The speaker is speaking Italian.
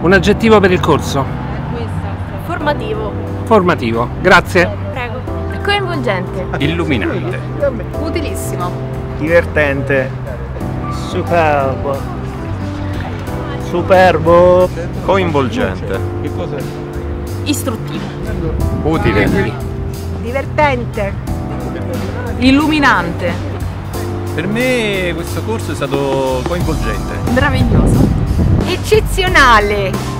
Un aggettivo per il corso? Formativo. Formativo. Grazie. Prego. Coinvolgente. Illuminante. Utilissimo. Divertente. Superbo. Superbo. Coinvolgente. Istruttivo. Utile. Divertente. Illuminante. Per me questo corso è stato coinvolgente. Meraviglioso. Eccezionale.